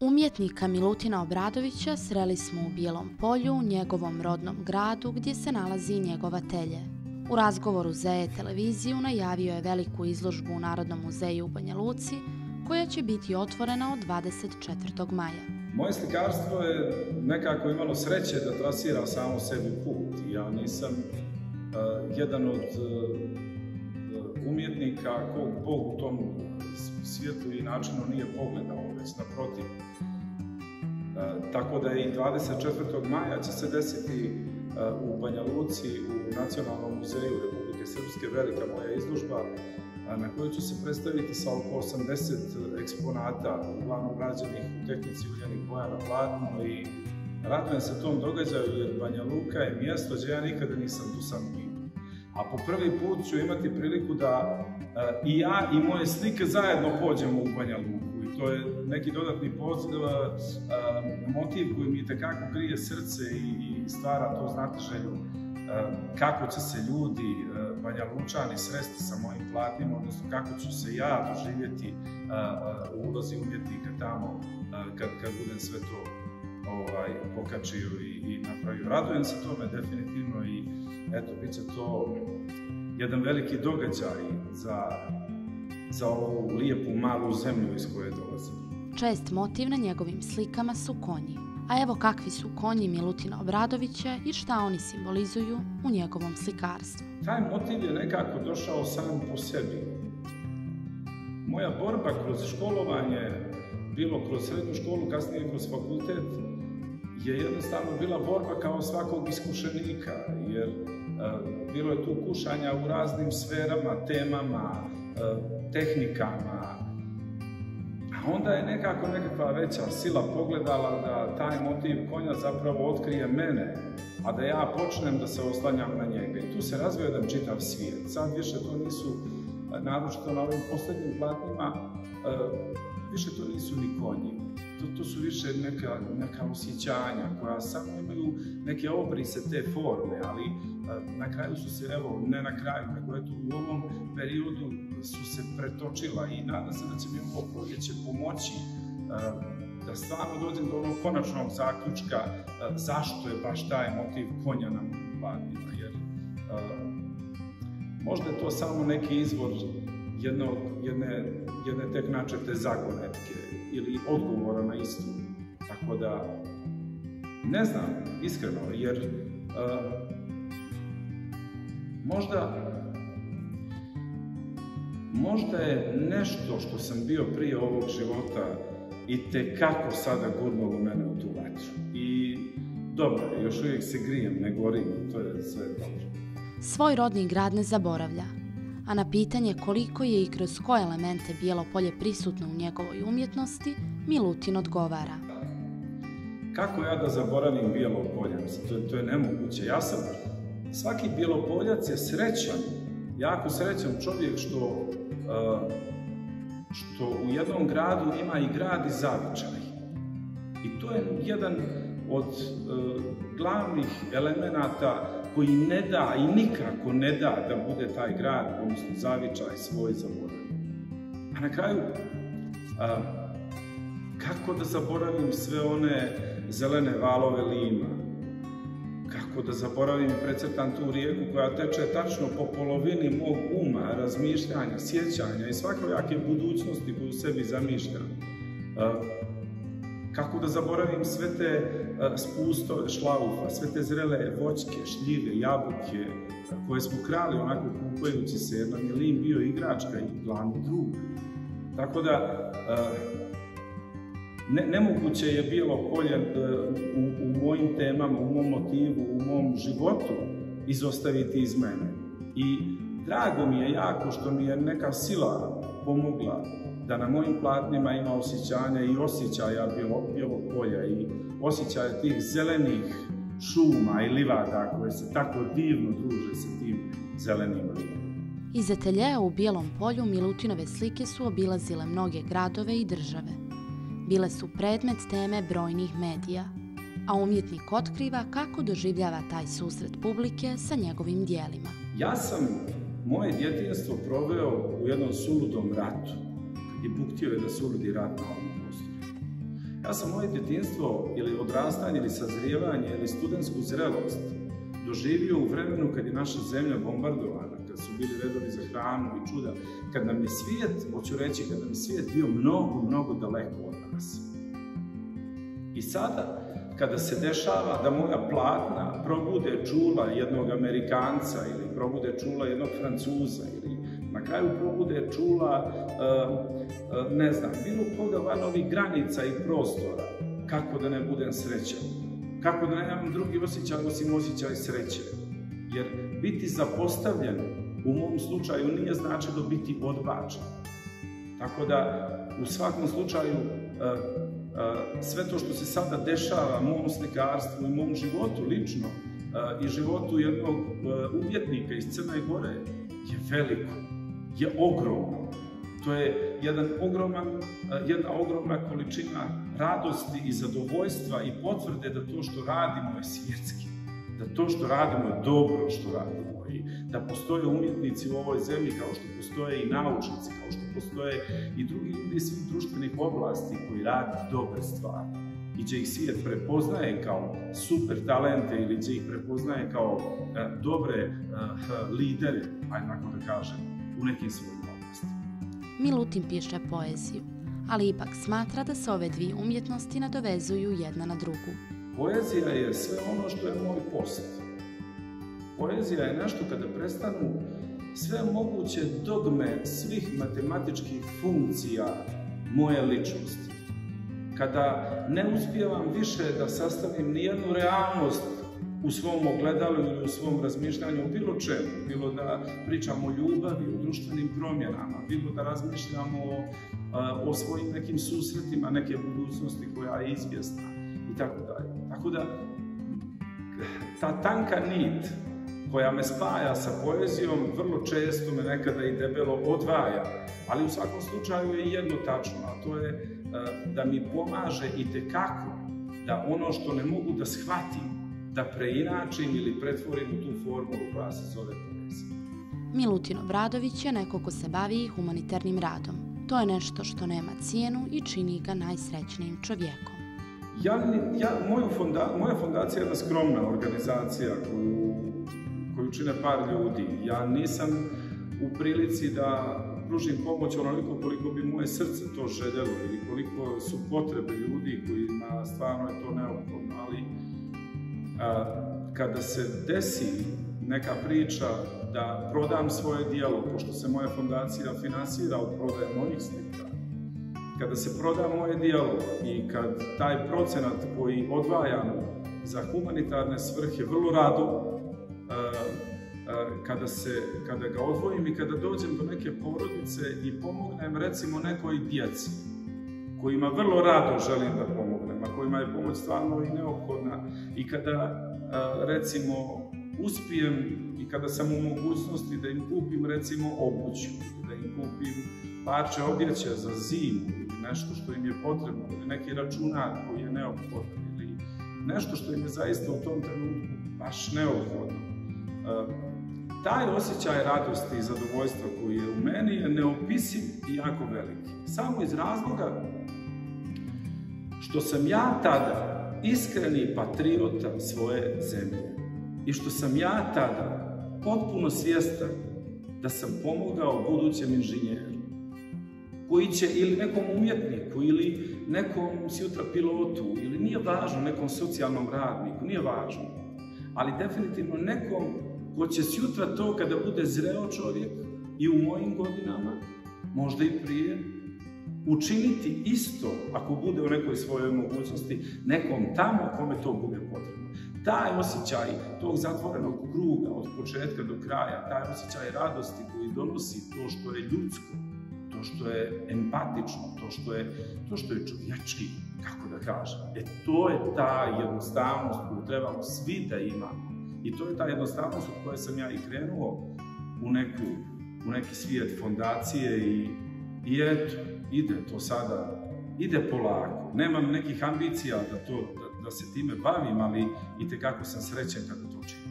Umjetnika Milutina Obradovića sreli smo u Bijelom polju, njegovom rodnom gradu gdje se nalazi njegova telje. U razgovoru za e-televiziju najavio je veliku izložbu u Narodnom muzeju u Banja Luci, koja će biti otvorena od 24. maja. Moje slikarstvo je nekako imalo sreće da trasira samo sebi put. Ja nisam uh, jedan od uh, umjetnika kog Bog u tom svijetu i načinu nije pogledao, već naprotiv. E, tako da i 24. maja će se desiti e, u Banja Luci, u Nacionalnom muzeju Republike Srpske, velika moja izložba, na kojoj ću se predstaviti sa oko 80 eksponata, uglavnom u tehnici uljenih boja na platnu i radujem se tom događaju jer Banja Luka je mjesto gdje ja nikada nisam tu sam bio. A po prvi put ću imati priliku da e, i ja i moje slike zajedno pođemo u Banja. To je neki dodatni poziv, motiv koji mi tekako grije srce i, stvara to znatiželju kako će se ljudi, Banja Lučani, sresti sa mojim platnima, odnosno kako ću se ja doživjeti u ulozi umjetnika tamo kad, kad budem sve to ovaj, pokačio i, i napravio. Radujem se tome definitivno i eto, bit će to jedan veliki događaj za, za ovu lijepu malu zemlju iz koje dolazim. Čest motiv na njegovim slikama su konji. A evo kakvi su konji Milutina Obradovića i šta oni simbolizuju u njegovom slikarstvu. Taj motiv je nekako došao sam po sebi. Moja borba kroz školovanje, bilo kroz srednju školu, kasnije kroz fakultet, je jednostavno bila borba kao svakog iskušenika, jer E, bilo je tu kušanja u raznim sferama, temama, e, tehnikama. A onda je nekako nekakva veća sila pogledala da taj motiv konja zapravo otkrije mene, a da ja počnem da se oslanjam na njega. I tu se razvio jedan čitav svijet. Sad više to nisu, e, naročito na ovim posljednjim platnima, više to nisu ni konji. To, to su više neka, neka osjećanja koja samo imaju neke obrise te forme, ali na kraju su se, evo, ne na kraju, nego eto u ovom periodu su se pretočila i nadam se da će mi ovo proljeće pomoći da stvarno dođem do onog konačnog zaključka zašto je baš taj motiv konja na mladima, jer možda je to samo neki izvor jednog, jedne, jedne tek načete zagonetke, ili odgovora na istu. Tako da, ne znam, iskreno, jer uh, možda možda je nešto što sam bio prije ovog života i kako sada gurnulo mene u tu vatru. I dobro, još uvijek se grijem, ne gorim, to je sve dobro. Svoj rodni grad ne zaboravlja, a na pitanje koliko je i kroz koje elemente bijelo polje prisutno u njegovoj umjetnosti, Milutin odgovara. Kako ja da zaboravim bijelo polje? To, to je nemoguće. Ja sam, svaki bijelopoljac je srećan, jako srećan čovjek što, što u jednom gradu ima i grad i zavičaj. I to je jedan od uh, glavnih elemenata koji ne da i nikako ne da da bude taj grad, odnosno zavičaj svoj zaboravljen. A na kraju, kako da zaboravim sve one zelene valove lima? Kako da zaboravim precrtan tu rijeku koja teče tačno po polovini mog uma, razmišljanja, sjećanja i svakojake budućnosti koju sebi zamišljam? Kako da zaboravim sve te e, spustove šlaufa, sve te zrele voćke, šljive, jabuke, koje smo krali onako kupajući se, jer je Lim bio igračka i glavni drug. Tako da, e, nemoguće je bilo polje e, u, u mojim temama, u mom motivu, u mom životu izostaviti iz mene. I drago mi je jako što mi je neka sila pomogla da na mojim platnima ima osjećanja i osjećaja bijelog polja i osjećaja tih zelenih šuma i livada koje se tako divno druže sa tim zelenim livama. Iz ateljeja u Bijelom polju Milutinove slike su obilazile mnoge gradove i države. Bile su predmet teme brojnih medija, a umjetnik otkriva kako doživljava taj susret publike sa njegovim dijelima. Ja sam moje djetinstvo proveo u jednom suludom ratu i buktio je da se urodi rat na ovom prostoru. Ja sam moje djetinstvo ili odrastanje ili sazrijevanje ili studentsku zrelost doživio u vremenu kad je naša zemlja bombardovana, kad su bili redovi za hranu i čuda, kad nam je svijet, hoću reći, kad nam je svijet bio mnogo, mnogo daleko od nas. I sada, kada se dešava da moja platna probude čula jednog Amerikanca ili probude čula jednog Francuza ili kraju probude čula, ne znam, bilo koga van ovih granica i prostora, kako da ne budem srećan, kako da nemam drugi osjećaj osim osjećaj sreće. Jer biti zapostavljen u mom slučaju nije značilo biti odbačen. Tako da u svakom slučaju sve to što se sada dešava mom slikarstvu i mom životu lično i životu jednog umjetnika iz Crne Gore je veliko, je ogromno. To je jedan ogroman, jedna ogromna količina radosti i zadovoljstva i potvrde da to što radimo je svjetski. Da to što radimo je dobro što radimo i da postoje umjetnici u ovoj zemlji kao što postoje i naučnici, kao što postoje i drugi ljudi iz svih društvenih oblasti koji rade dobre stvari i će ih svijet prepoznaje kao super talente ili će ih prepoznaje kao dobre lidere, ajde da kažem, u nekim svojim oblastima. Milutin piše poeziju, ali ipak smatra da se ove dvije umjetnosti nadovezuju jedna na drugu. Poezija je sve ono što je moj post. Poezija je nešto kada prestanu sve moguće dogme svih matematičkih funkcija moje ličnosti. Kada ne uspijevam više da sastavim nijednu realnost u svom ogledalu ili u svom razmišljanju o bilo čemu, bilo da pričamo o ljubavi, o društvenim promjenama, bilo da razmišljamo o, o svojim nekim susretima, neke budućnosti koja je izvjesna i tako dalje. Tako da, ta tanka nit koja me spaja sa poezijom, vrlo često me nekada i debelo odvaja, ali u svakom slučaju je jedno tačno, a to je da mi pomaže i kako da ono što ne mogu da shvatim, da preinačim ili pretvorim u tu formulu koja se zove poezija. Milutin Obradović je neko ko se bavi humanitarnim radom. To je nešto što nema cijenu i čini ga najsrećnijim čovjekom. Ja, ja, moja fondacija je jedna skromna organizacija koju, koju čine par ljudi. Ja nisam u prilici da pružim pomoć onoliko koliko bi moje srce to željelo ili koliko su potrebe ljudi kojima stvarno je to neophodno, ali kada se desi neka priča da prodam svoje dijelo, pošto se moja fondacija finansira od prodaje mojih slika, kada se proda moje dijelo i kad taj procenat koji odvajam za humanitarne svrhe vrlo rado, kada, se, kada ga odvojim i kada dođem do neke porodice i pomognem recimo nekoj djeci, kojima vrlo rado želim da pomognem, a kojima je pomoć stvarno i neophodna. I kada, recimo, uspijem i kada sam u mogućnosti da im kupim, recimo, obuću, da im kupim parče odjeća za zimu ili nešto što im je potrebno, ili neki računar koji je neophodan, ili nešto što im je zaista u tom trenutku baš neophodno. Taj osjećaj radosti i zadovoljstva koji je u meni je neopisiv i jako veliki. Samo iz razloga što sam ja tada iskreni patriota svoje zemlje i što sam ja tada potpuno svjestan da sam pomogao budućem inženjeru koji će ili nekom umjetniku ili nekom sutra pilotu ili nije važno nekom socijalnom radniku, nije važno. Ali definitivno nekom ko će sutra to kada bude zreo čovjek i u mojim godinama, možda i prije, učiniti isto, ako bude u nekoj svojoj mogućnosti, nekom tamo kome to bude potrebno. Taj osjećaj tog zatvorenog kruga od početka do kraja, taj osjećaj radosti koji donosi to što je ljudsko, to što je empatično, to što je, to što je čovječki, kako da kažem. E to je ta jednostavnost koju trebamo svi da imamo. I to je ta jednostavnost od koje sam ja i krenuo u, neku, u neki svijet fondacije i, i eto, ide to sada, ide polako. Nemam nekih ambicija da, to, da, da se time bavim, ali i kako sam srećen kada to činim.